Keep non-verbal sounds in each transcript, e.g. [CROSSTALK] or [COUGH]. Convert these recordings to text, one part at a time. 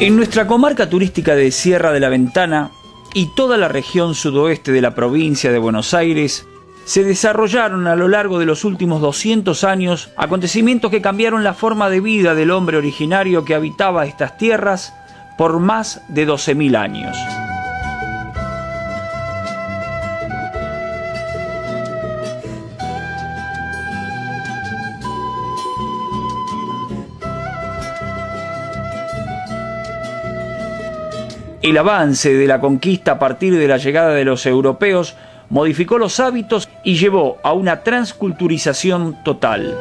En nuestra comarca turística de Sierra de la Ventana y toda la región sudoeste de la provincia de Buenos Aires, se desarrollaron a lo largo de los últimos 200 años acontecimientos que cambiaron la forma de vida del hombre originario que habitaba estas tierras por más de 12.000 años. El avance de la conquista a partir de la llegada de los europeos modificó los hábitos y llevó a una transculturización total.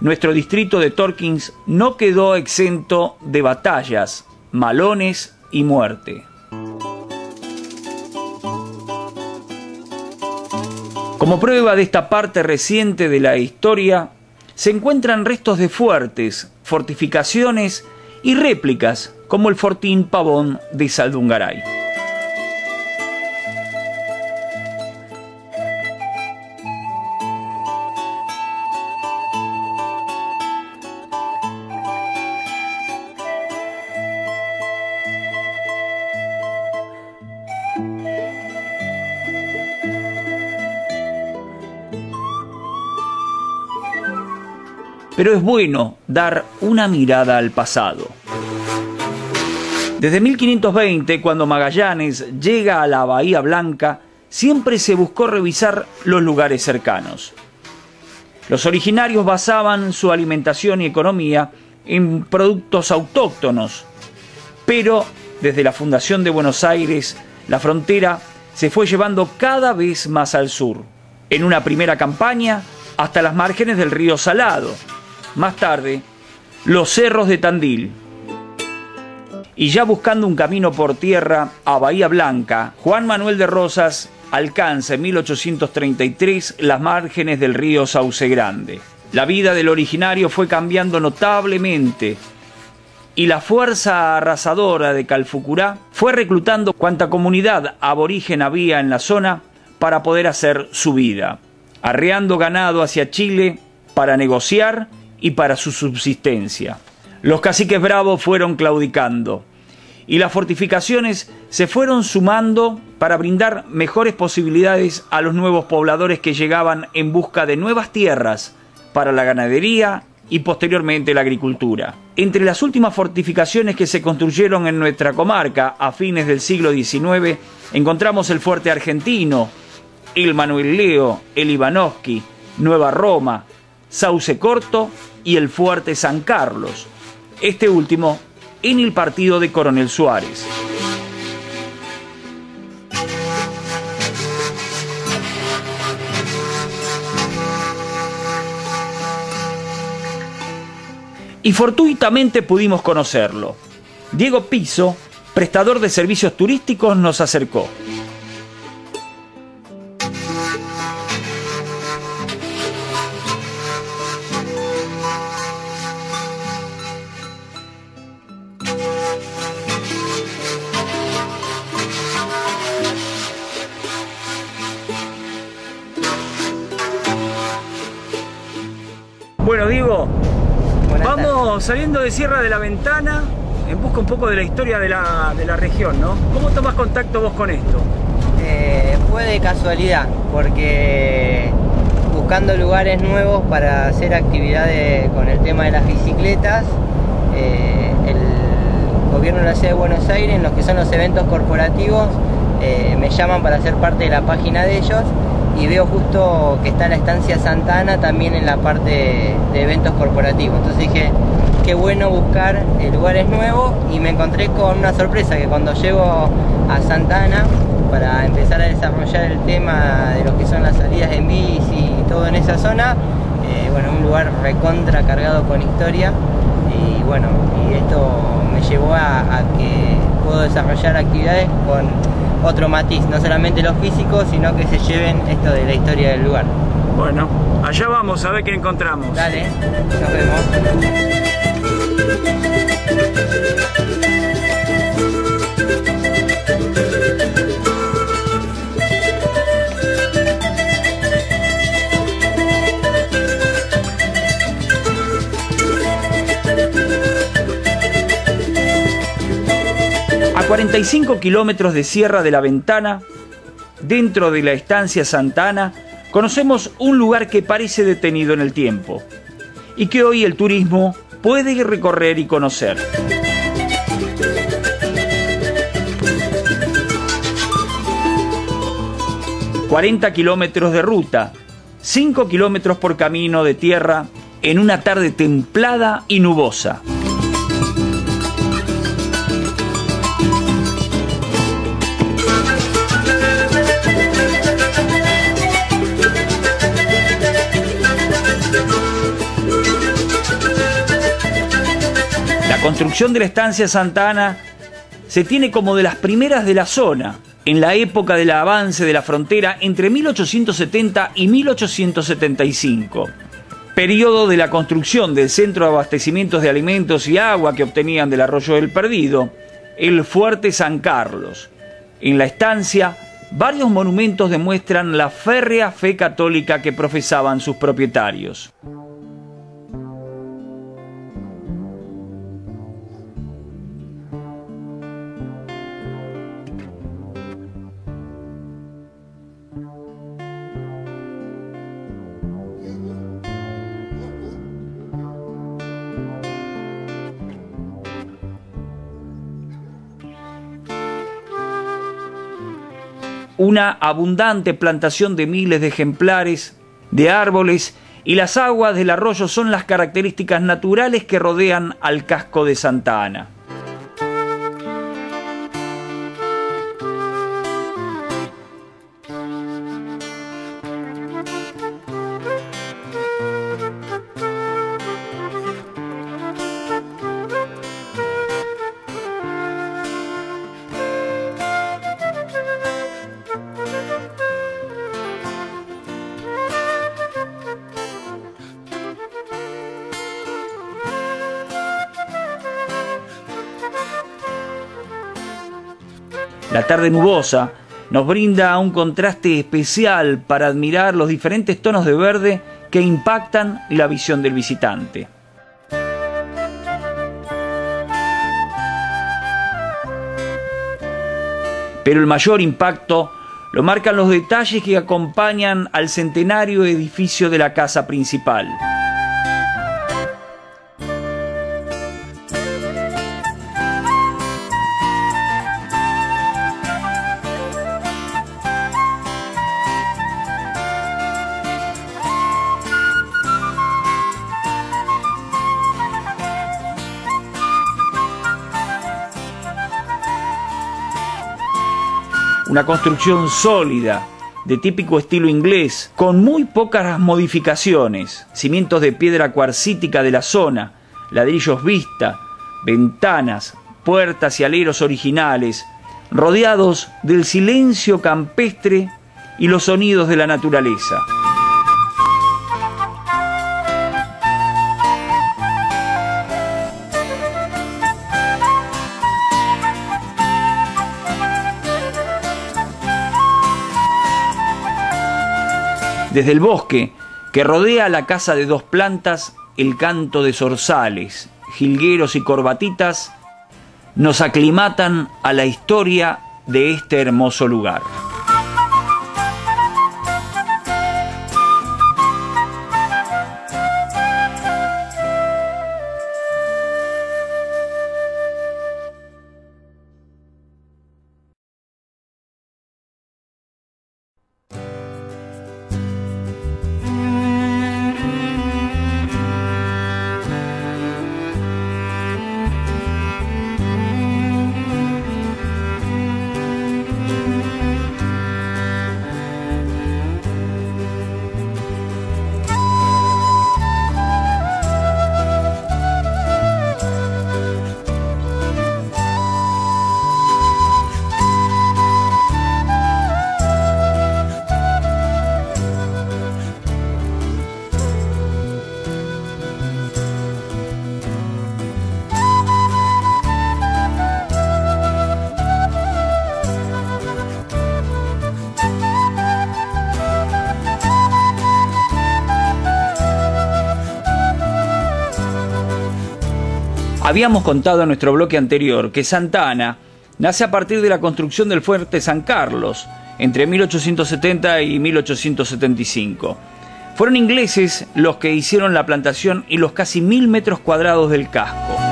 Nuestro distrito de Torkins no quedó exento de batallas, malones y muerte. Como prueba de esta parte reciente de la historia, se encuentran restos de fuertes, fortificaciones y réplicas como el Fortín Pavón de Saldungaray. Pero es bueno dar una mirada al pasado. Desde 1520, cuando Magallanes llega a la Bahía Blanca, siempre se buscó revisar los lugares cercanos. Los originarios basaban su alimentación y economía en productos autóctonos, pero desde la fundación de Buenos Aires, la frontera se fue llevando cada vez más al sur. En una primera campaña, hasta las márgenes del río Salado, más tarde, los cerros de Tandil. Y ya buscando un camino por tierra a Bahía Blanca, Juan Manuel de Rosas alcanza en 1833 las márgenes del río Sauce Grande. La vida del originario fue cambiando notablemente y la fuerza arrasadora de Calfucurá fue reclutando cuanta comunidad aborigen había en la zona para poder hacer su vida, arreando ganado hacia Chile para negociar y para su subsistencia. Los caciques bravos fueron claudicando y las fortificaciones se fueron sumando para brindar mejores posibilidades a los nuevos pobladores que llegaban en busca de nuevas tierras para la ganadería y posteriormente la agricultura. Entre las últimas fortificaciones que se construyeron en nuestra comarca a fines del siglo XIX encontramos el fuerte argentino, el Manuel Leo, el Ivanovsky, Nueva Roma, Sauce Corto y el Fuerte San Carlos, este último en el partido de Coronel Suárez. Y fortuitamente pudimos conocerlo. Diego Piso, prestador de servicios turísticos, nos acercó. De Sierra de la Ventana en busca un poco de la historia de la, región, ¿no? ¿Cómo tomas contacto vos con esto? Eh, fue de casualidad, porque buscando lugares nuevos para hacer actividades con el tema de las bicicletas, eh, el gobierno de la ciudad de Buenos Aires, en los que son los eventos corporativos, eh, me llaman para ser parte de la página de ellos y veo justo que está la estancia Santa Ana también en la parte de eventos corporativos. Entonces dije, qué bueno buscar lugares nuevos y me encontré con una sorpresa que cuando llego a Santa Ana para empezar a desarrollar el tema de lo que son las salidas en bici y todo en esa zona, eh, bueno, un lugar recontra cargado con historia y bueno, y esto me llevó a que puedo desarrollar actividades con otro matiz, no solamente los físicos, sino que se lleven esto de la historia del lugar. Bueno, allá vamos a ver qué encontramos. Dale, nos vemos. A 45 kilómetros de Sierra de la Ventana, dentro de la estancia Santa Ana, conocemos un lugar que parece detenido en el tiempo y que hoy el turismo puede recorrer y conocer. ...40 kilómetros de ruta... ...5 kilómetros por camino de tierra... ...en una tarde templada y nubosa. Construcción de la estancia Santa Ana se tiene como de las primeras de la zona, en la época del avance de la frontera entre 1870 y 1875, periodo de la construcción del centro de abastecimientos de alimentos y agua que obtenían del arroyo del Perdido, el Fuerte San Carlos. En la estancia, varios monumentos demuestran la férrea fe católica que profesaban sus propietarios. Una abundante plantación de miles de ejemplares de árboles y las aguas del arroyo son las características naturales que rodean al casco de Santa Ana. La tarde nubosa nos brinda un contraste especial para admirar los diferentes tonos de verde que impactan la visión del visitante. Pero el mayor impacto lo marcan los detalles que acompañan al centenario edificio de la casa principal. Una construcción sólida, de típico estilo inglés, con muy pocas modificaciones, cimientos de piedra cuarcítica de la zona, ladrillos vista, ventanas, puertas y aleros originales, rodeados del silencio campestre y los sonidos de la naturaleza. Desde el bosque que rodea la casa de dos plantas, el canto de zorzales, jilgueros y corbatitas nos aclimatan a la historia de este hermoso lugar. Habíamos contado en nuestro bloque anterior que Santa Ana nace a partir de la construcción del fuerte San Carlos entre 1870 y 1875. Fueron ingleses los que hicieron la plantación y los casi mil metros cuadrados del casco.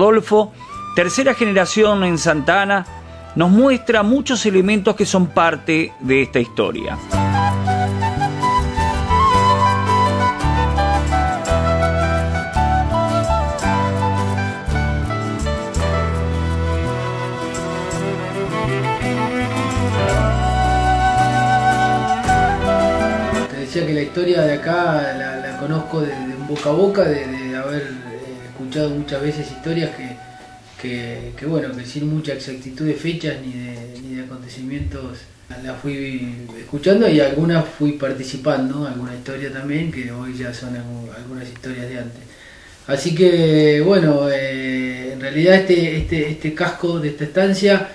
Rodolfo, tercera generación en Santa Ana, nos muestra muchos elementos que son parte de esta historia. Te decía que la historia de acá la, conozco de, boca a boca, de haber escuchado muchas veces historias que, que, bueno, que sin mucha exactitud de fechas ni de, ni de acontecimientos las fui escuchando y algunas fui participando, alguna historia también, que hoy ya son algunas historias de antes. Así que bueno, eh, en realidad este, este, este casco de esta estancia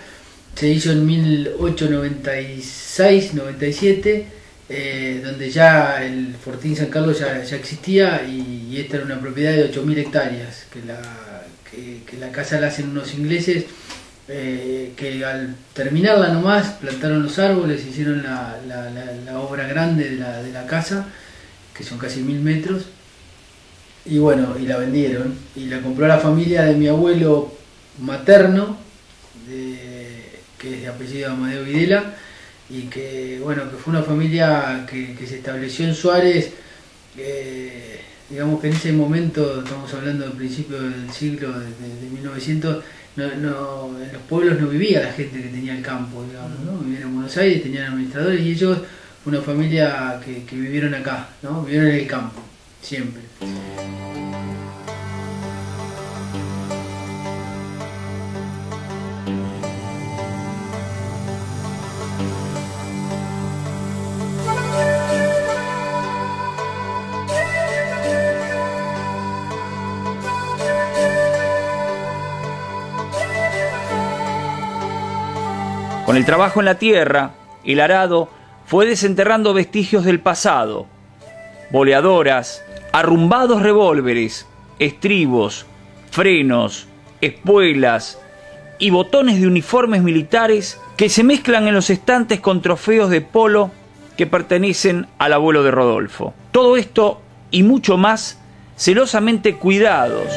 se hizo en 1896-97 eh, donde ya el Fortín San Carlos ya, existía y, esta era una propiedad de 8.000 hectáreas, que la, que, la casa la hacen unos ingleses eh, que al terminarla nomás plantaron los árboles, hicieron la, la, obra grande de la, de la, casa, que son casi mil metros, y bueno, y la vendieron, y la compró la familia de mi abuelo materno, que es de apellido Amadeo Videla, y que bueno que fue una familia que, se estableció en Suárez eh, digamos que en ese momento estamos hablando del principio del siglo de, 1900 no, no, en los pueblos no vivía la gente que tenía el campo digamos ¿no? vivían en Buenos Aires tenían administradores y ellos una familia que, que vivieron acá no vivieron en el campo siempre Con el trabajo en la tierra, el arado fue desenterrando vestigios del pasado, boleadoras, arrumbados revólveres, estribos, frenos, espuelas y botones de uniformes militares que se mezclan en los estantes con trofeos de polo que pertenecen al abuelo de Rodolfo. Todo esto y mucho más celosamente cuidados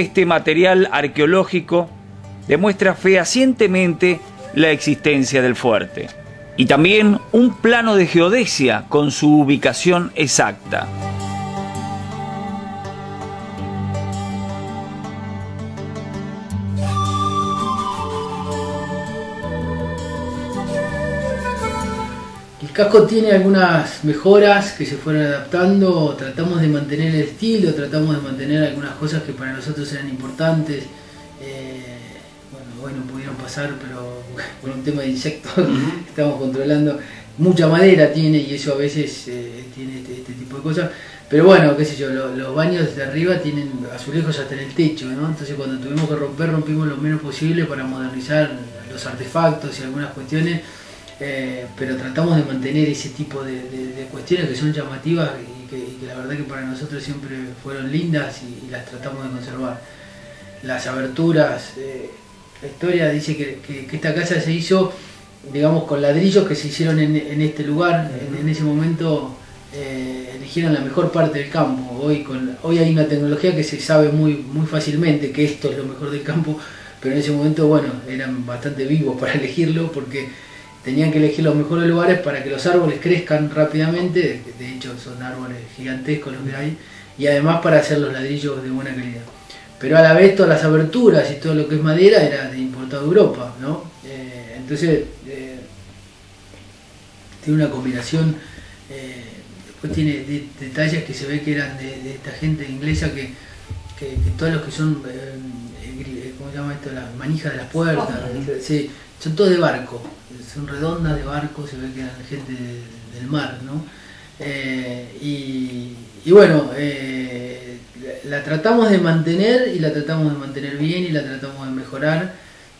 este material arqueológico demuestra fehacientemente la existencia del fuerte y también un plano de geodesia con su ubicación exacta. Casco tiene algunas mejoras que se fueron adaptando, tratamos de mantener el estilo, tratamos de mantener algunas cosas que para nosotros eran importantes. Eh, bueno, no pudieron pasar, pero [LAUGHS] por un tema de insectos [LAUGHS] estamos controlando. Mucha madera tiene y eso a veces eh, tiene este, este, tipo de cosas. Pero bueno, qué sé yo, los baños de arriba tienen azulejos hasta en el techo, ¿no? Entonces cuando tuvimos que romper, rompimos lo menos posible para modernizar los artefactos y algunas cuestiones eh, pero tratamos de mantener ese tipo de, cuestiones que son llamativas y que, la verdad que para nosotros siempre fueron lindas y, las tratamos de conservar. Las aberturas, eh, la historia dice que, esta casa se hizo, digamos, con ladrillos que se hicieron en, este lugar, en, ese momento eh, eligieron la mejor parte del campo. Hoy, hay una tecnología que se sabe muy, muy fácilmente que esto es lo mejor del campo, pero en ese momento, bueno, eran bastante vivos para elegirlo porque tenían que elegir los mejores lugares para que los árboles crezcan rápidamente, de hecho son árboles gigantescos los que hay, y además para hacer los ladrillos de buena calidad. Pero a la vez todas las aberturas y todo lo que es madera era de importado de Europa, ¿no? Eh, entonces eh, tiene una combinación, eh, después tiene detalles que se ve que eran de, esta gente inglesa que, que, todos los que son, ¿cómo se llama esto? Las manijas de las puertas, sí, son todos de barco, son redondas de barco, se ve que eran gente del mar, ¿no? Eh, y, bueno, eh, la tratamos de mantener y la tratamos de mantener bien y la tratamos de mejorar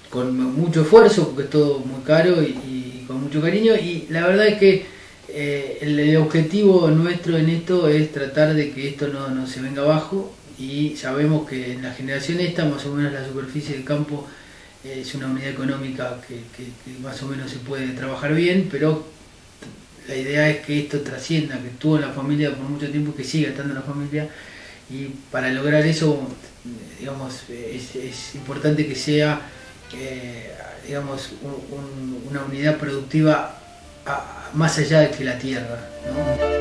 con mucho esfuerzo, porque es todo muy caro y, con mucho cariño. Y la verdad es que eh, el, objetivo nuestro en esto es tratar de que esto no, no se venga abajo y sabemos que en la generación esta, más o menos la superficie del campo, es una unidad económica que, más o menos se puede trabajar bien, pero la idea es que esto trascienda, que estuvo en la familia por mucho tiempo, que siga estando en la familia, y para lograr eso, digamos, es, importante que sea, eh, digamos, una unidad productiva más allá de que la tierra.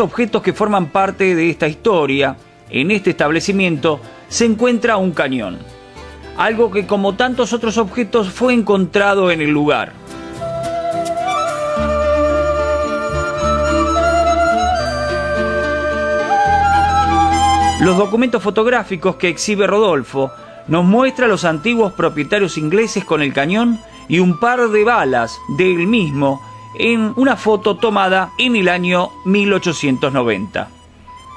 Objetos que forman parte de esta historia, en este establecimiento se encuentra un cañón, algo que como tantos otros objetos fue encontrado en el lugar. Los documentos fotográficos que exhibe Rodolfo nos muestra a los antiguos propietarios ingleses con el cañón y un par de balas del mismo en una foto tomada en el año 1890.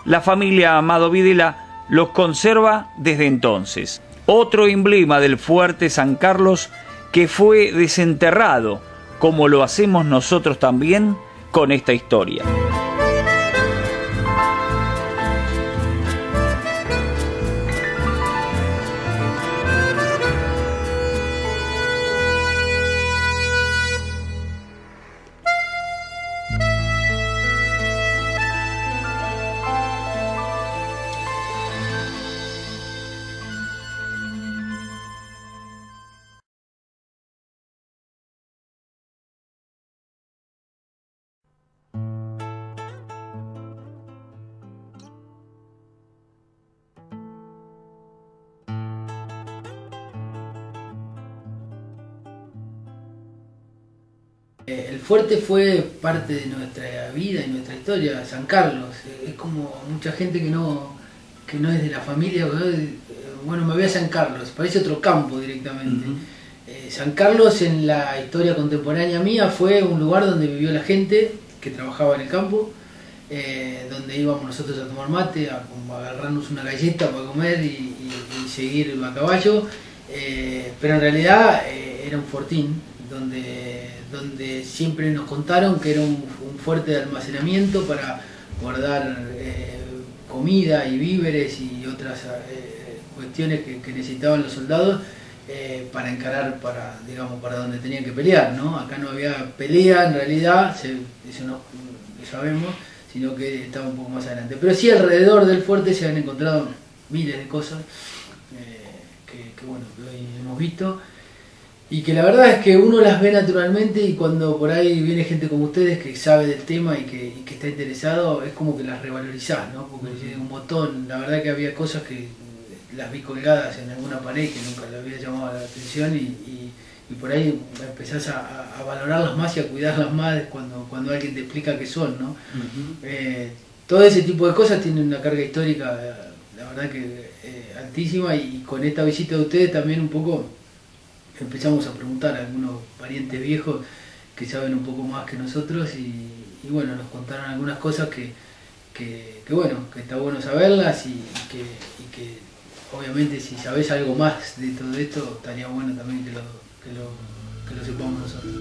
La familia Amado Videla los conserva desde entonces. Otro emblema del fuerte San Carlos que fue desenterrado, como lo hacemos nosotros también con esta historia. El fuerte fue parte de nuestra vida y nuestra historia, San Carlos. Eh, es como mucha gente que no, que no es de la familia, eh, bueno, me voy a San Carlos, parece otro campo directamente. San Carlos en la historia contemporánea mía fue un lugar donde vivió la gente que trabajaba en el campo, donde íbamos nosotros a tomar mate, a, agarrarnos una galleta para comer y, seguir a caballo, pero en realidad era un fortín donde donde siempre nos contaron que era un, fuerte de almacenamiento para guardar eh, comida y víveres y otras eh, cuestiones que, necesitaban los soldados eh, para encarar para, digamos, para donde tenían que pelear, ¿no? Acá no había pelea en realidad, eso no sabemos, sino que estaba un poco más adelante. Pero sí alrededor del fuerte se han encontrado miles de cosas que, que, bueno, que hoy hemos visto y que la verdad es que uno las ve naturalmente y cuando por ahí viene gente como ustedes que sabe del tema y que, está interesado, es como que las revalorizás, ¿no? Porque uh un botón, la verdad que había cosas que las vi colgadas en alguna pared que nunca le había llamado la atención y, por ahí empezás a, valorarlas más y a cuidarlas más cuando, cuando alguien te explica qué son, ¿no? Eh, todo ese tipo de cosas tienen una carga histórica, la verdad que eh, altísima y con esta visita de ustedes también un poco empezamos a preguntar a algunos parientes viejos que saben un poco más que nosotros y, bueno, nos contaron algunas cosas que, bueno, que está bueno saberlas y, que, obviamente si sabes algo más de todo esto estaría bueno también que lo, que lo, que lo sepamos nosotros.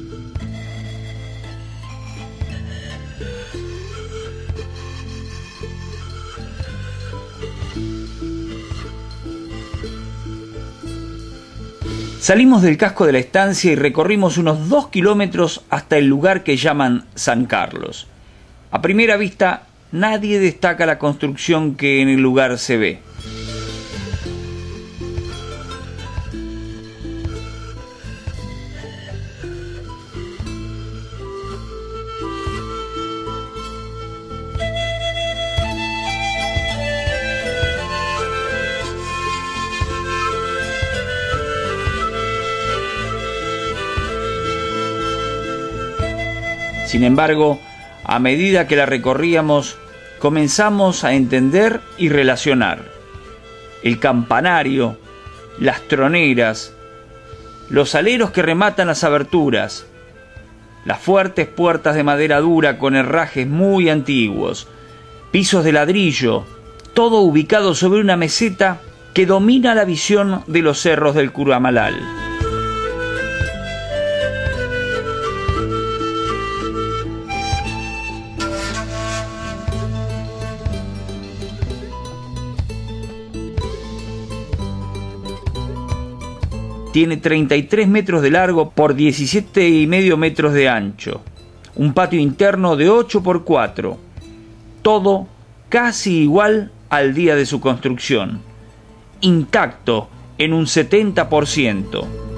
Salimos del casco de la estancia y recorrimos unos dos kilómetros hasta el lugar que llaman San Carlos. A primera vista, nadie destaca la construcción que en el lugar se ve. Sin embargo, a medida que la recorríamos, comenzamos a entender y relacionar. El campanario, las troneras, los aleros que rematan las aberturas, las fuertes puertas de madera dura con herrajes muy antiguos, pisos de ladrillo, todo ubicado sobre una meseta que domina la visión de los cerros del Curamalal. Tiene 33 metros de largo por 17 y medio metros de ancho. Un patio interno de 8 por 4. Todo casi igual al día de su construcción. Intacto en un 70%.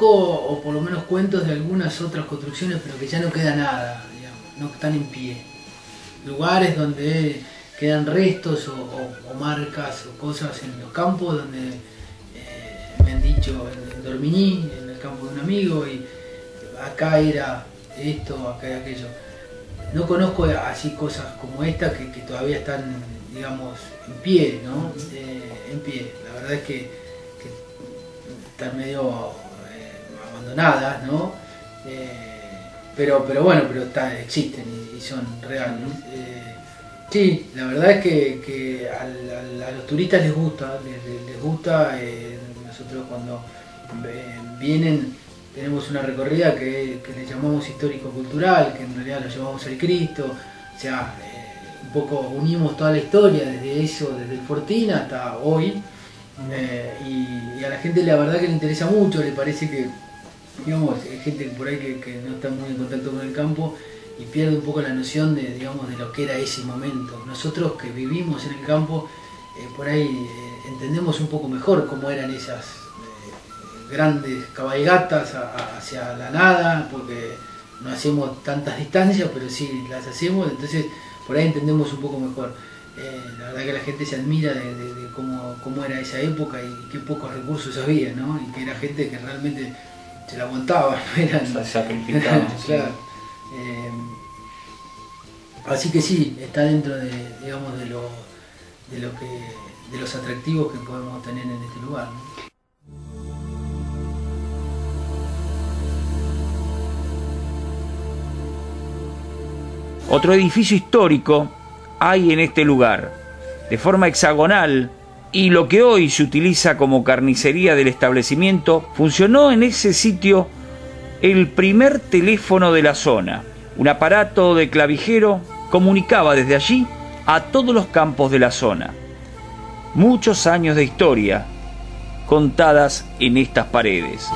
Conozco, o por lo menos cuentos de algunas otras construcciones, pero que ya no queda nada, digamos, no están en pie. Lugares donde quedan restos o, marcas o cosas en los campos donde eh, me han dicho en, Dorminí, en el campo de un amigo, y acá era esto, acá era aquello. No conozco así cosas como esta que, todavía están, digamos, en pie, ¿no? Eh, en pie. La verdad es que, están medio eh, abandonadas, ¿no? pero, pero bueno, pero existen y, son reales. Sí, la verdad es que, a los turistas les gusta, les, gusta. Eh, nosotros cuando eh, vienen tenemos una recorrida que, le llamamos histórico-cultural, que en realidad lo llamamos el Cristo. O sea, eh, un poco unimos toda la historia desde eso, desde el Fortín hasta hoy. y, a la gente la verdad que le interesa mucho, le parece que, digamos, hay gente por ahí que, no está muy en contacto con el campo y pierde un poco la noción de, digamos, de lo que era ese momento. Nosotros que vivimos en el campo, eh, por ahí eh, entendemos un poco mejor cómo eran esas eh, grandes cabalgatas hacia la nada, porque no hacemos tantas distancias, pero sí las hacemos, entonces por ahí entendemos un poco mejor. la verdad que la gente se admira de, cómo, cómo, era esa época y qué pocos recursos había, ¿no? Y que era gente que realmente se la aguantaba, [LAUGHS] no eran... [LAUGHS] claro. Eh, así que sí, está dentro de, digamos, de lo, de lo que, de los atractivos que podemos tener en este lugar. Otro edificio histórico hay en este lugar, de forma hexagonal, y lo que hoy se utiliza como carnicería del establecimiento funcionó en ese sitio el primer teléfono de la zona. Un aparato de clavijero comunicaba desde allí a todos los campos de la zona. Muchos años de historia contadas en estas paredes.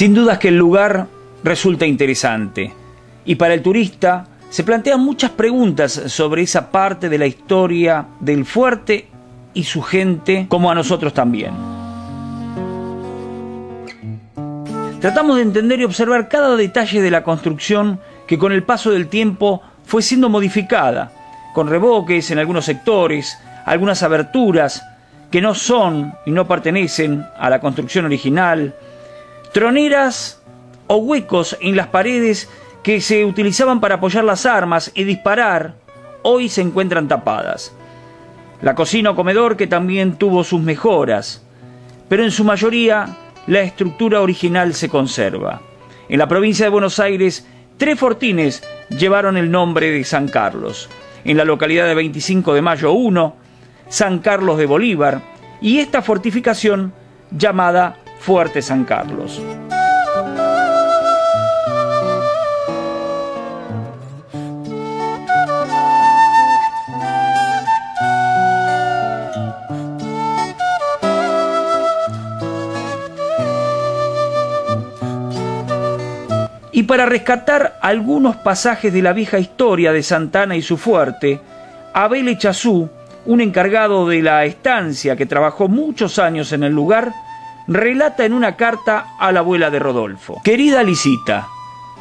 Sin dudas que el lugar resulta interesante y para el turista se plantean muchas preguntas sobre esa parte de la historia del fuerte y su gente, como a nosotros también. Tratamos de entender y observar cada detalle de la construcción que con el paso del tiempo fue siendo modificada, con revoques en algunos sectores, algunas aberturas que no son y no pertenecen a la construcción original, troneras o huecos en las paredes que se utilizaban para apoyar las armas y disparar hoy se encuentran tapadas. La cocina o comedor que también tuvo sus mejoras, pero en su mayoría la estructura original se conserva. En la provincia de Buenos Aires, tres fortines llevaron el nombre de San Carlos. En la localidad de 25 de Mayo 1, San Carlos de Bolívar, y esta fortificación llamada Fuerte San Carlos. Y para rescatar algunos pasajes de la vieja historia de Santana y su fuerte, Abel Echazú, un encargado de la estancia que trabajó muchos años en el lugar, relata en una carta a la abuela de Rodolfo. Querida Lisita,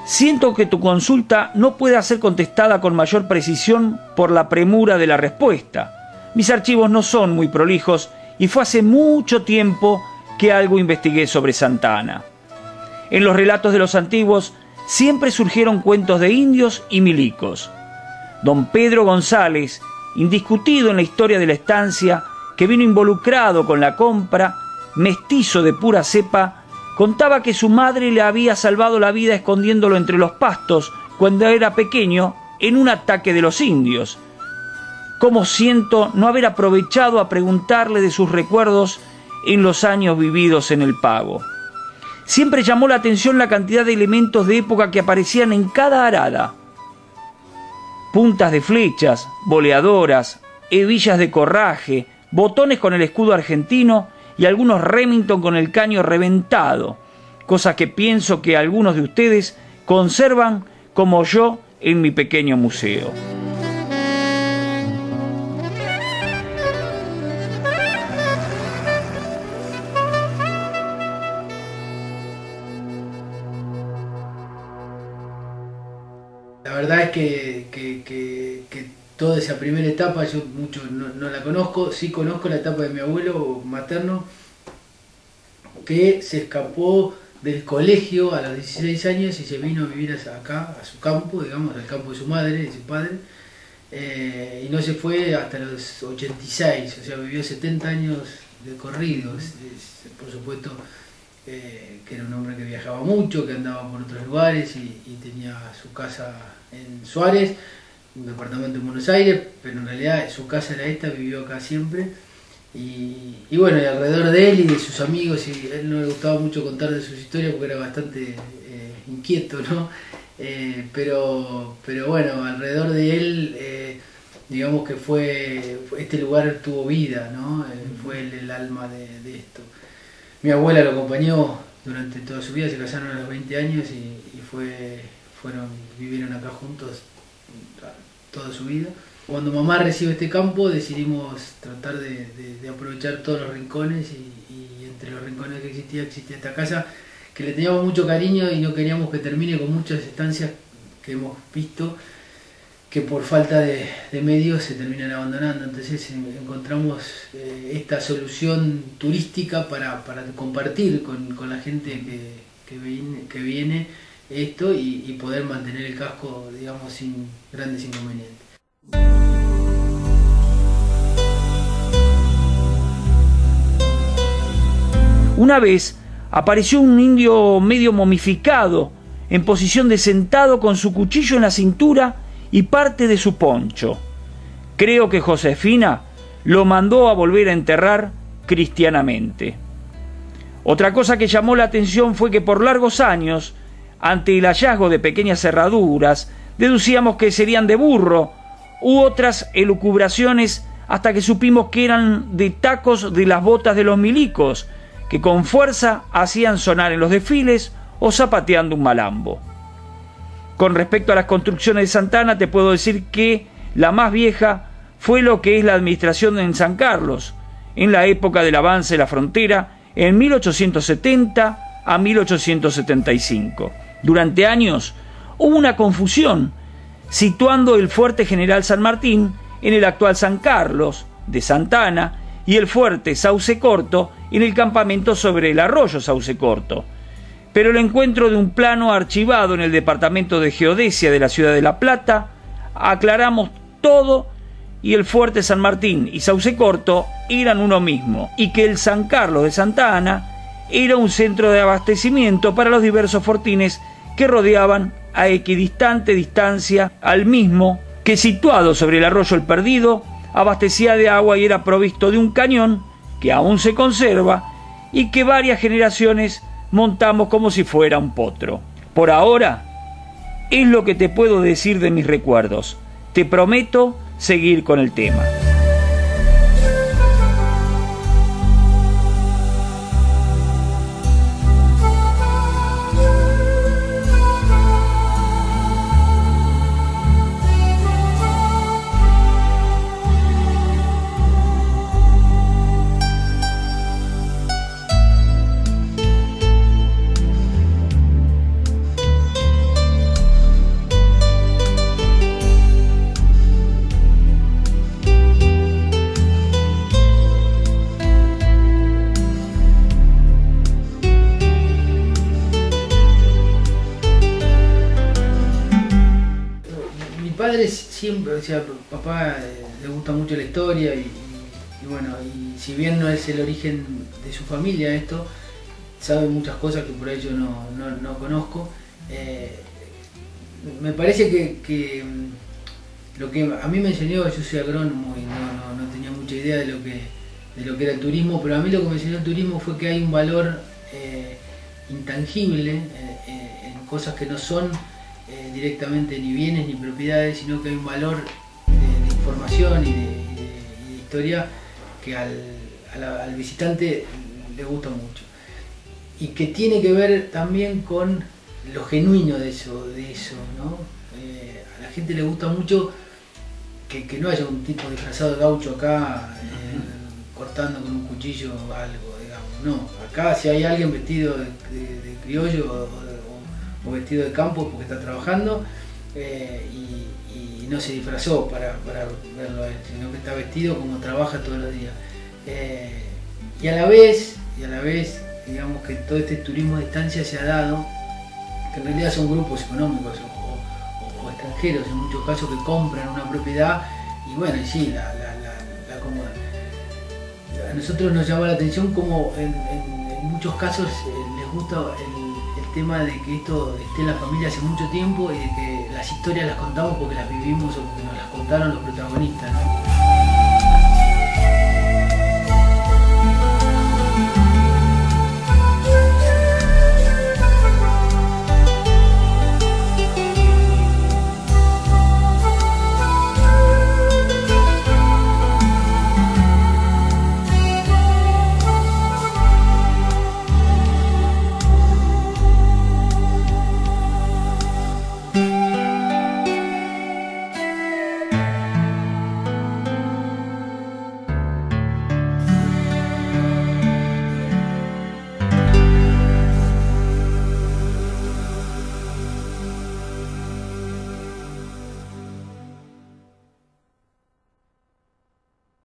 siento que tu consulta no puede ser contestada con mayor precisión por la premura de la respuesta. Mis archivos no son muy prolijos y fue hace mucho tiempo que algo investigué sobre Santana. En los relatos de los antiguos siempre surgieron cuentos de indios y milicos. Don Pedro González, indiscutido en la historia de la estancia, que vino involucrado con la compra, mestizo de pura cepa, contaba que su madre le había salvado la vida escondiéndolo entre los pastos cuando era pequeño en un ataque de los indios. Cómo siento no haber aprovechado a preguntarle de sus recuerdos en los años vividos en el pago. Siempre llamó la atención la cantidad de elementos de época que aparecían en cada arada puntas de flechas, boleadoras, hebillas de corraje, botones con el escudo argentino y algunos Remington con el caño reventado, cosa que pienso que algunos de ustedes conservan como yo en mi pequeño museo. La verdad es que, toda esa primera etapa yo mucho no, la conozco, sí conozco la etapa de mi abuelo materno que se escapó del colegio a los 16 años y se vino a vivir acá, a su campo, digamos, al campo de su madre, de su padre, eh, y no se fue hasta los 86, o sea, vivió 70 años de corridos, por supuesto eh, que era un hombre que viajaba mucho, que andaba por otros lugares y, tenía su casa en Suárez, un departamento en Buenos Aires, pero en realidad su casa era esta, vivió acá siempre. Y, bueno, y alrededor de él y de sus amigos, y a él no le gustaba mucho contar de sus historias porque era bastante eh, inquieto, ¿no? [LAUGHS] Eh, pero, pero bueno, alrededor de él, digamos que fue, este lugar tuvo vida, ¿no? fue el, alma de esto. Mi abuela lo acompañó durante toda su vida, se casaron a los 20 años y, fue, fueron, vivieron acá juntos toda su vida. Cuando mamá recibe este campo decidimos tratar de, aprovechar todos los rincones y, entre los rincones que existía existía esta casa que le teníamos mucho cariño y no queríamos que termine con muchas estancias que hemos visto que por falta de, medios se terminan abandonando. Entonces encontramos eh, esta solución turística para, compartir con, la gente que, viene, que viene esto y, poder mantener el casco, digamos, sin grandes inconvenientes. Una vez apareció un indio medio momificado, en posición de sentado con su cuchillo en la cintura y parte de su poncho. Creo que Josefina lo mandó a volver a enterrar cristianamente. Otra cosa que llamó la atención fue que por largos años, ante el hallazgo de pequeñas cerraduras, deducíamos que serían de burro u otras elucubraciones hasta que supimos que eran de tacos de las botas de los milicos, que con fuerza hacían sonar en los desfiles o zapateando un malambo. Con respecto a las construcciones de Santana, te puedo decir que la más vieja fue lo que es la administración en San Carlos, en la época del avance de la frontera, en 1870 a 1875. Durante años hubo una confusión, situando el fuerte General San Martín en el actual San Carlos de Santana y el fuerte Sauce Corto en el campamento sobre el arroyo Sauce Corto. Pero el encuentro de un plano archivado en el Departamento de Geodesia de la Ciudad de La Plata, aclaramos todo y el fuerte San Martín y Sauce Corto eran uno mismo, y que el San Carlos de Santa Ana era un centro de abastecimiento para los diversos fortines que rodeaban a equidistante distancia al mismo, que situado sobre el arroyo El Perdido, abastecía de agua y era provisto de un cañón que aún se conserva y que varias generaciones montamos como si fuera un potro. Por ahora, es lo que te puedo decir de mis recuerdos. Te prometo seguir con el tema. Siempre, o sea, papá eh, le gusta mucho la historia y, bueno, y si bien no es el origen de su familia esto, sabe muchas cosas que por ello no, no, conozco. Eh, me parece que, mm, lo que a mí me enseñó, yo soy agrónomo y no, no, tenía mucha idea de lo, que, de lo que era el turismo, pero a mí lo que me enseñó el turismo fue que hay un valor eh, intangible en cosas que no son eh, directamente ni bienes ni propiedades, sino que hay un valor de, información y de, historia que al, visitante le gusta mucho. Y que tiene que ver también con lo genuino de eso, de eso ¿no? Eh, a la gente le gusta mucho que, no haya un tipo disfrazado de gaucho acá eh, cortando con un cuchillo algo, digamos. No, acá si hay alguien vestido de, criollo o vestido de campo porque está trabajando eh, y, no se disfrazó para, verlo sino que está vestido como trabaja todos los días. Eh, y a la vez, y a la vez, digamos que todo este turismo de estancia se ha dado, que en realidad son grupos económicos o, extranjeros en muchos casos que compran una propiedad y bueno, y sí, la, A nosotros nos llama la atención como en, muchos casos eh, les gusta el tema de que esto esté en la familia hace mucho tiempo y de que las historias las contamos porque las vivimos o porque nos las contaron los protagonistas.